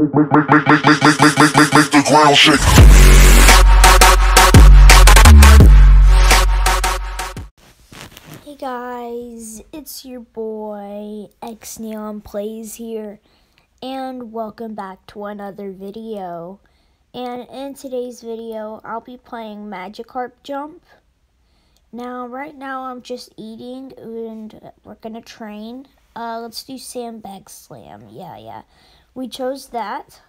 Hey guys, it's your boy X Neon Plays here, and welcome back to another video. And in today's video, I'll be playing Magikarp Jump. Now, right now, I'm just eating, and we're gonna train. Uh, let's do Sandbag Slam. Yeah, yeah. We chose that.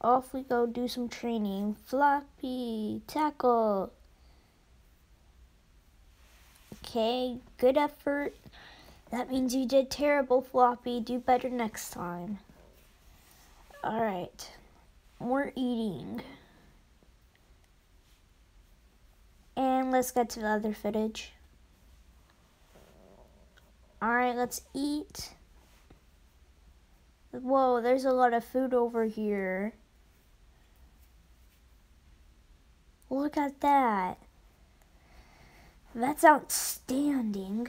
Off we go do some training. Floppy, tackle. Okay, good effort. That means you did terrible, Floppy. Do better next time. Alright, we're eating. And let's get to the other footage. Alright, let's eat. Whoa, there's a lot of food over here. Look at that. That's outstanding.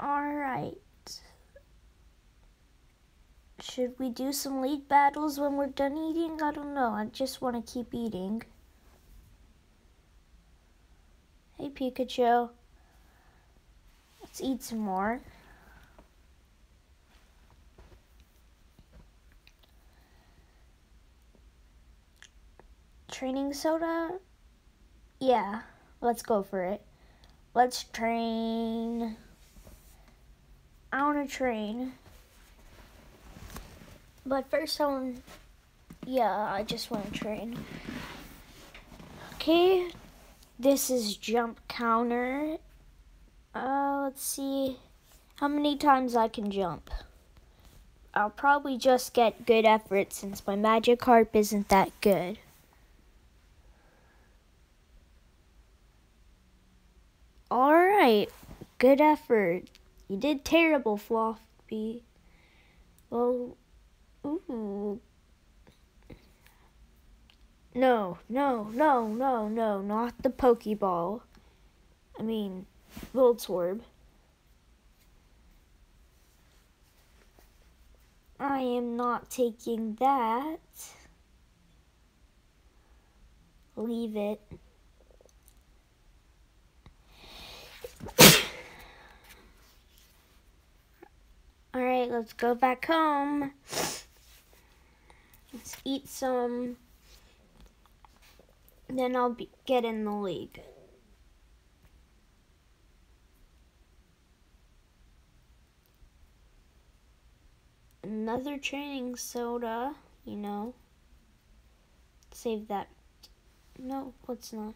Alright. Should we do some league battles when we're done eating? I don't know. I just want to keep eating. Pikachu. Let's eat some more. Training soda? Yeah, let's go for it. Let's train. I want to train. But first, I want. Yeah, I just want to train. Okay, this is jump counter. Uh, let's see how many times I can jump. I'll probably just get good effort since my Magikarp isn't that good. Alright, good effort. You did terrible, Floppy. Well, ooh. No, no, no, no, no, not the Pokeball. I mean, Voltorb. I am not taking that. Leave it. Alright, let's go back home. Let's eat some. Then I'll be, get in the league. Another training soda, you know. Save that. No, let's not.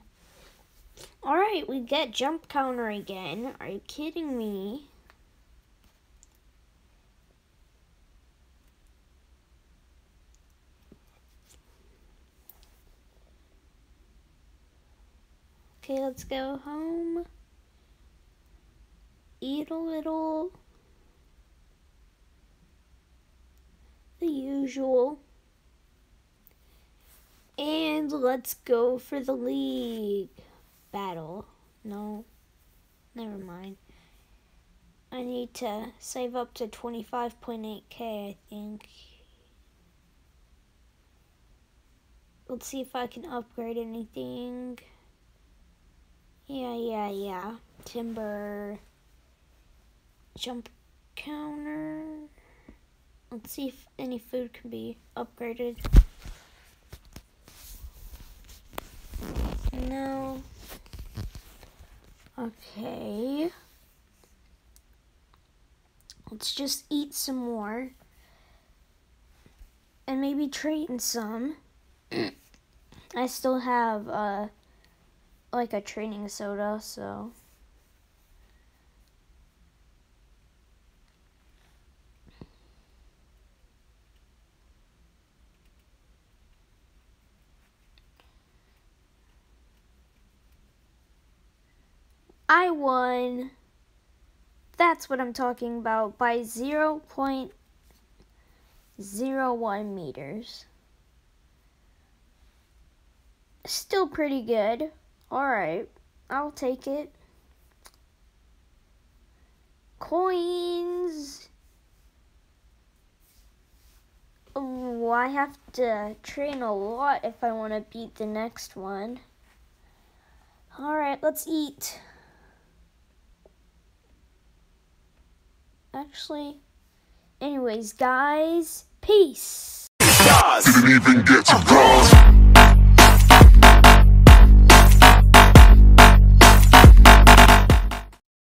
Alright, we get jump counter again. Are you kidding me? Okay, let's go home. Eat a little. The usual. And let's go for the league battle. No, never mind. I need to save up to 25.8k, I think. Let's see if I can upgrade anything. Yeah. Timber. Jump counter. Let's see if any food can be upgraded. No. Okay. Let's just eat some more. And maybe trade in some. I still have, uh, like a training soda, so. I won. That's what I'm talking about by 0.01 meters. Still pretty good. Alright, I'll take it. coins. Oh, I have to train a lot if I want to beat the next one. Alright, let's eat. Actually, anyways, guys, peace. Didn't even get to.